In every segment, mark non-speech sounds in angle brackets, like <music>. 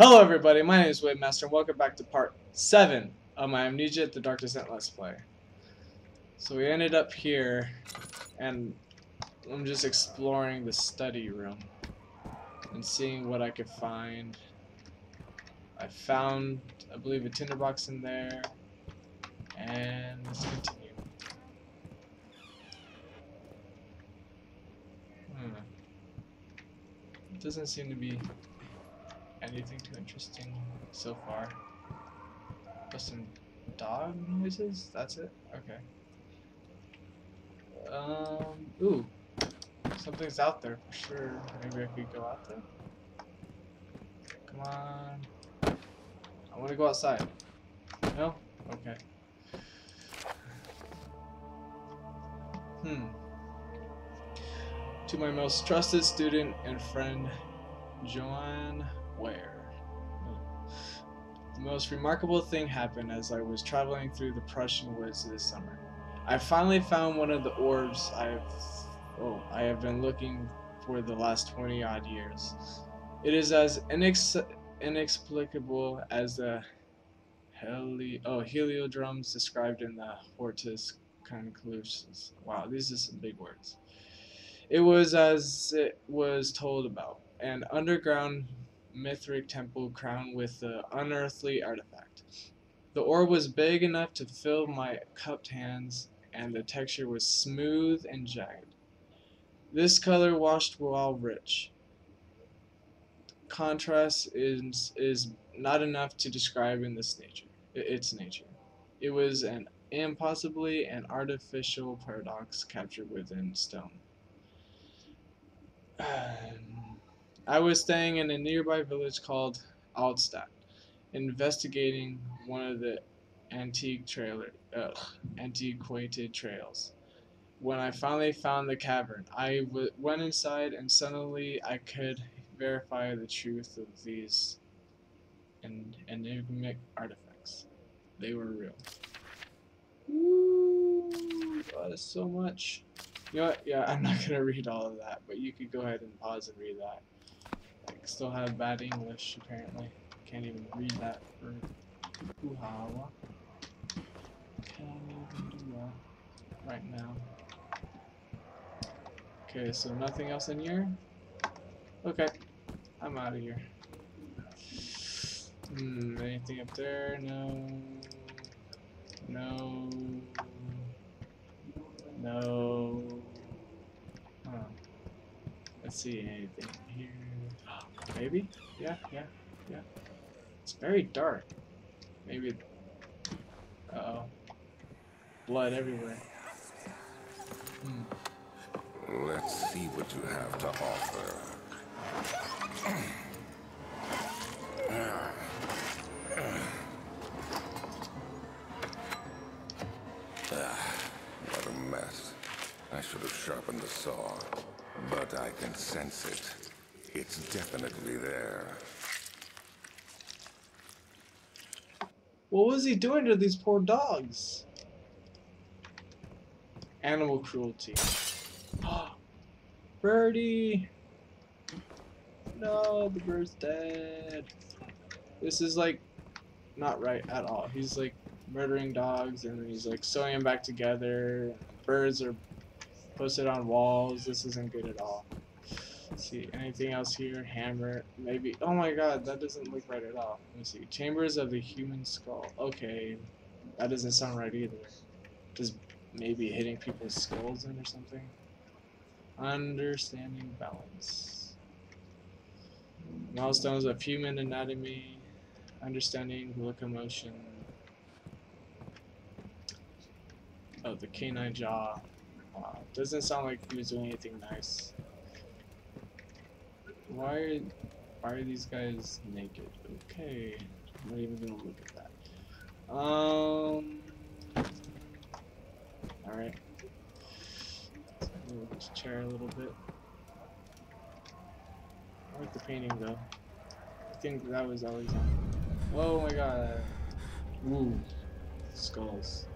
Hello everybody, my name is WadeMaster and welcome back to part 7 of my Amnesia the Dark Descent Let's Play. So we ended up here and I'm just exploring the study room and seeing what I could find. I found, I believe, a tinderbox in there and let's continue. Hmm. It doesn't seem to be anything too interesting so far. Just some dog noises? That's it? Okay. Um, ooh. Something's out there for sure. Maybe I could go out there? Come on. I want to go outside. No? Okay. Hmm. To my most trusted student and friend, Johann Weyer. The most remarkable thing happened as I was traveling through the Prussian woods this summer. I finally found one of the orbs I've oh, I have been looking for the last 20 odd years. It is as inex inexplicable as the heli oh, heliodrums described in the Hortus Conclusions. Wow, these are some big words. It was as it was told about, an underground Mithric temple crowned with the unearthly artifact. The orb was big enough to fill my cupped hands, and the texture was smooth and jagged. This color washed while rich. Contrast is, is not enough to describe in this nature, its nature. It was an impossibly an artificial paradox captured within stone. <sighs> I was staying in a nearby village called Altstadt, investigating one of the antique trailer, ugh, antiquated trails. When I finally found the cavern, I went inside and suddenly I could verify the truth of these en enigmatic artifacts. They were real. Oh, that's so much. You know what? Yeah, I'm not gonna <laughs> read all of that, but you could go ahead and pause and read that. Still have bad English, apparently. Can't even read that for Uhawa. Can't even do that right now. Okay, so nothing else in here? Okay, I'm out of here. Hmm, anything up there? No. No. No. Huh. Let's see anything here. Maybe? Yeah, yeah, yeah. It's very dark. Maybe. Uh oh. Blood everywhere. Hmm. Let's see what you have to offer. Definitely there. What was he doing to these poor dogs? Animal cruelty. <gasps> Birdie! No, the bird's dead. This is like not right at all. He's like murdering dogs and he's like sewing them back together. Birds are posted on walls. This isn't good at all. See, anything else here? Hammer, maybe. Oh my god, that doesn't look right at all. Let me see. Chambers of the human skull. Okay, that doesn't sound right either. Just maybe hitting people's skulls in or something. Understanding balance. Milestones of human anatomy. Understanding locomotion. Oh, the canine jaw. Wow, doesn't sound like he was doing anything nice. Why are, why are these guys naked? Okay, I'm not even gonna look at that. Um. Alright. Move this chair a little bit. I like the painting though. I think that was always on. Oh my god. Ooh. Skulls.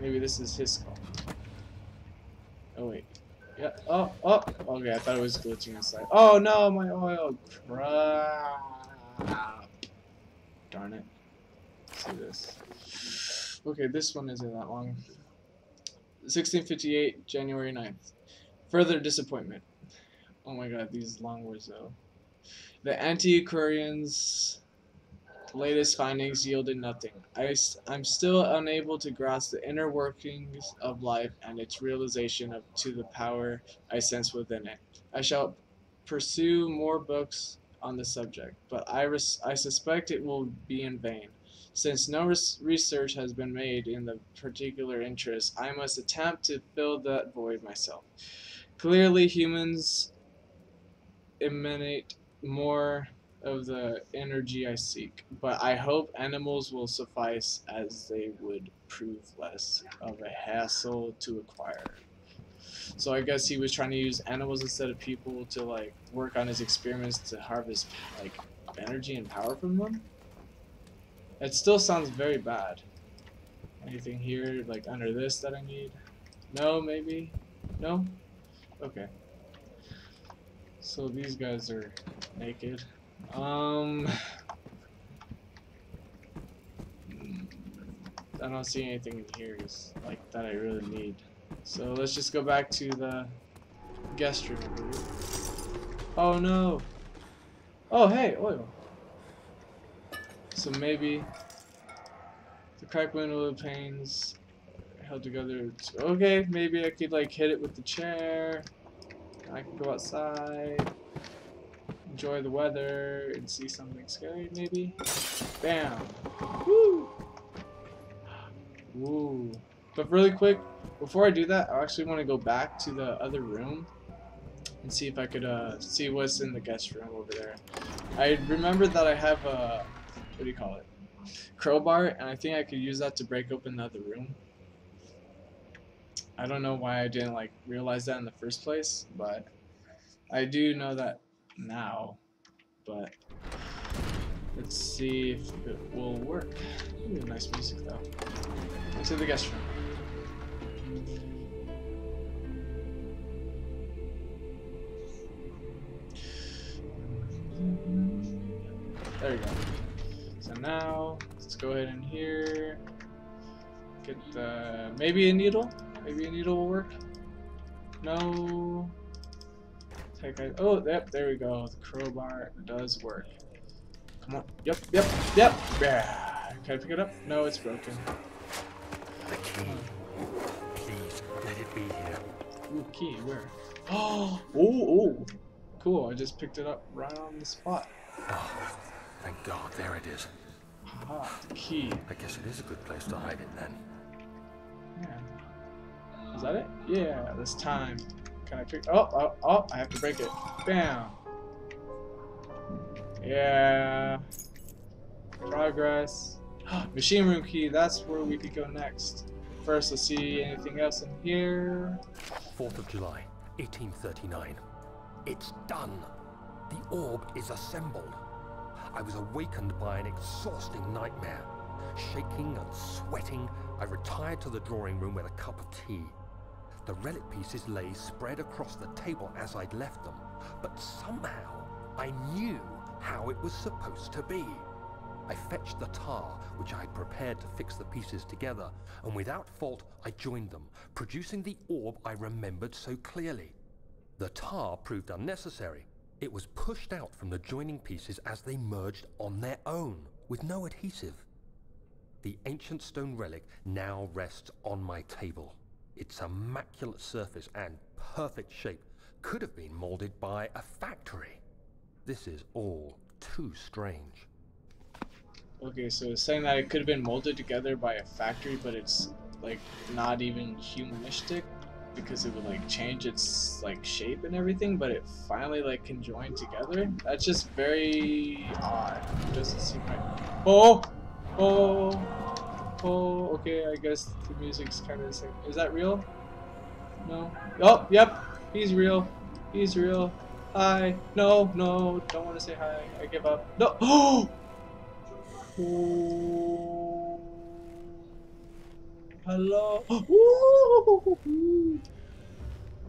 Maybe this is his skull. Oh wait. Yeah. Oh, oh. Okay, I thought it was glitching inside. Oh no, my oil. Crap. Darn it. Let's see this. Okay, this one isn't that long. 1658, January 9th. Further disappointment. Oh my god, these long words though. The antiquarians latest findings yielded nothing. I, am still unable to grasp the inner workings of life and its realization of to the power I sense within it. I shall pursue more books on the subject, but I, I suspect it will be in vain. Since no res research has been made in the particular interest, I must attempt to fill that void myself. Clearly, humans emanate more of the energy I seek, but I hope animals will suffice as they would prove less of a hassle to acquire. So I guess he was trying to use animals instead of people to like work on his experiments to harvest like energy and power from them. It still sounds very bad. Anything here like under this that I need? No, maybe? No? Okay. So these guys are naked. Um, I don't see anything in here like that I really need. So let's just go back to the guest room. Oh no! Oh hey, oil. So maybe the cracked window panes held together. Okay, maybe I could like hit it with the chair. I can go outside enjoy the weather and see something scary, maybe? Bam! Woo! Woo. But really quick, before I do that, I actually want to go back to the other room and see if I could uh, see what's in the guest room over there. I remember that I have a, what do you call it? Crowbar, and I think I could use that to break open the other room. I don't know why I didn't like realize that in the first place, but I do know that now, but let's see if it will work. Ooh, nice music though. Into the guest room. There we go. So now, let's go ahead in here. Get the, maybe a needle? Maybe a needle will work? No. Oh, yep, there we go. The crowbar does work. Come on. Yep, yep, yep. Yeah. Can I pick it up? No, it's broken. The key. Please, let it be here. Ooh, key, where? Oh, oh, oh. Cool, I just picked it up right on the spot. Oh, thank God, there it is. Aha, the key. I guess it is a good place to hide it then. Yeah. Is that it? Yeah, this time. Can I pick? Oh, oh, oh! I have to break it. Bam. Yeah. Progress. <gasps> Machine room key. That's where we could go next. First, let's see anything else in here. 4th of July, 1839. It's done. The orb is assembled. I was awakened by an exhausting nightmare. Shaking and sweating, I retired to the drawing room with a cup of tea. The relic pieces lay spread across the table as I'd left them, but somehow I knew how it was supposed to be. I fetched the tar, which I had prepared to fix the pieces together, and without fault I joined them, producing the orb I remembered so clearly. The tar proved unnecessary. It was pushed out from the joining pieces as they merged on their own, with no adhesive. The ancient stone relic now rests on my table. Its immaculate surface and perfect shape could have been molded by a factory. This is all too strange. Okay, so it's saying that it could have been molded together by a factory, but it's like not even humanistic because it would like change its like shape and everything, but it finally like can join together. That's just very odd. It doesn't seem right. Oh, oh. Oh, okay, I guess the music's kind of the same. Is that real? No? Oh, yep, he's real. He's real. Hi. No, no, don't want to say hi. I give up. No. Oh! <gasps> oh. Hello. <gasps> Ew,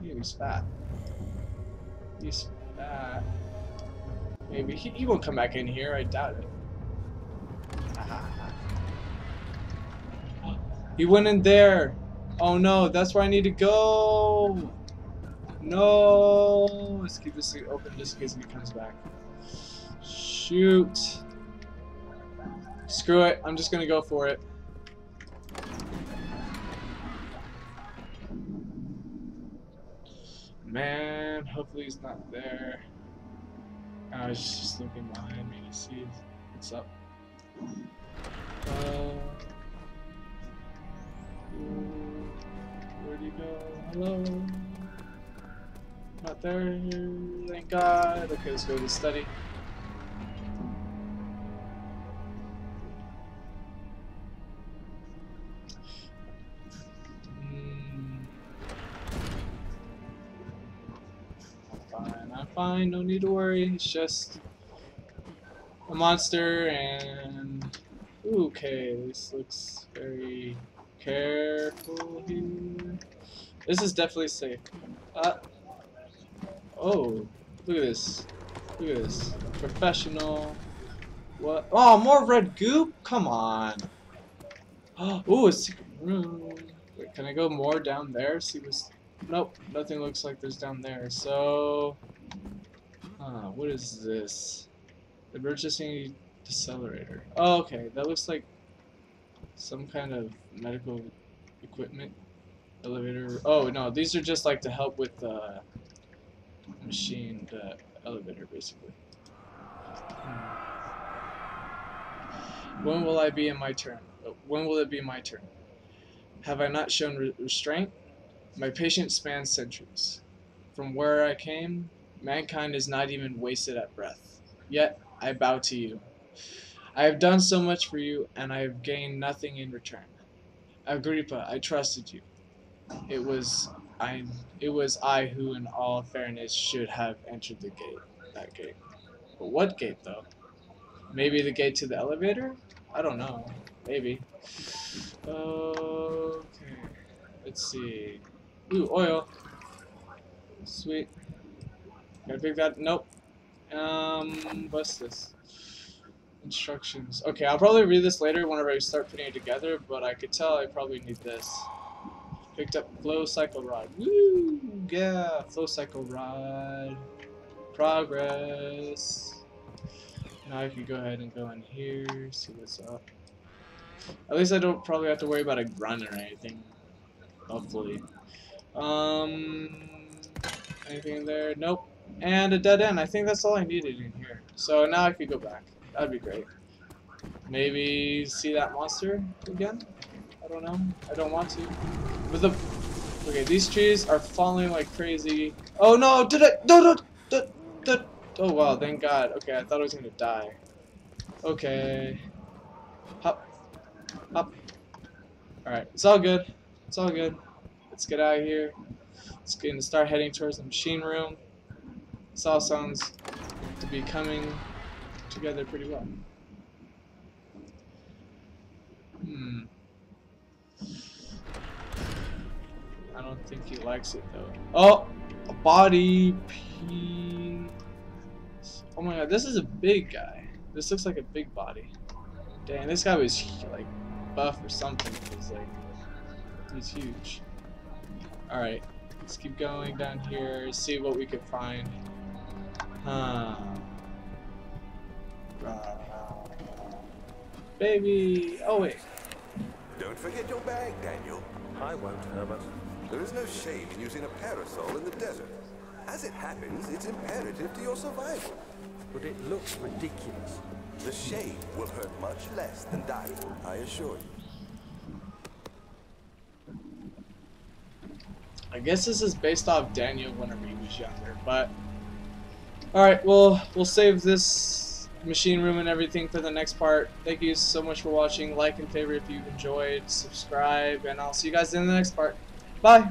he's fat. He's fat. Maybe he, he won't come back in here. I doubt it. Ah. He went in there. Oh no, that's where I need to go. No. Let's keep this open just in case he comes back. Shoot. Screw it. I'm just gonna go for it. Man, hopefully he's not there. I was just looking behind me to see what's up. Where'd he go? Hello? Not there. Thank God. Okay, let's go to the study. Hmm. Fine, I'm fine, no need to worry. It's just a monster and okay, this looks very careful here. This is definitely safe. Uh, oh, look at this. Look at this. Professional. What? Oh, more red goop? Come on. <gasps> Oh, a secret room. Wait, can I go more down there? See what's... Nope, nothing looks like there's down there. So... Huh, what is this? Emergency decelerator. Oh, okay. That looks like some kind of medical equipment. Elevator. Oh, no. These are just like to help with the uh, machine, the elevator, basically. When will I be in my turn? Uh, when will it be my turn? Have I not shown re restraint? My patience spans centuries. From where I came, mankind is not even wasted at breath. Yet, I bow to you. I have done so much for you, and I have gained nothing in return. Agrippa, I trusted you. It was I it was I who in all fairness should have entered the gate. That gate. But what gate though? Maybe the gate to the elevator? I don't know. Maybe. Okay. Let's see. Ooh, oil. Sweet. Gotta pick that. Nope. Um, what's this? Instructions. Okay, I'll probably read this later whenever I start putting it together, but I could tell I probably need this. Picked up flow cycle rod. Woo! Yeah, flow cycle rod. Progress. Now I can go ahead and go in here, see what's up. At least I don't probably have to worry about a run or anything. Hopefully. Um, anything in there? Nope. And a dead end. I think that's all I needed in here. So now I could go back. That'd be great. Maybe see that monster again? I don't know. I don't want to. But the... Okay, these trees are falling like crazy. Oh no! Did I... No, no! The, the, oh wow, thank god. Okay, I thought I was gonna die. Okay. Hop. Hop. Alright, it's all good. It's all good. Let's get out of here. Let's get, start heading towards the machine room. This all sounds to be coming together pretty well. Hmm. I don't think he likes it though. Oh! A body. Oh my god, this is a big guy. This looks like a big body. Dang, this guy was like buff or something. Cause like he's huge. Alright, let's keep going down here, see what we can find. Huh. Uh, baby! Oh wait. Don't forget your bag, Daniel. I won't, Herbert. There is no shame in using a parasol in the desert. As it happens, it's imperative to your survival. But it looks ridiculous. The shade will hurt much less than dying, I assure you. I guess this is based off Daniel whenever he was younger, but... Alright, well, we'll save this machine room and everything for the next part. Thank you so much for watching. Like and favorite if you've enjoyed. Subscribe, and I'll see you guys in the next part. Bye!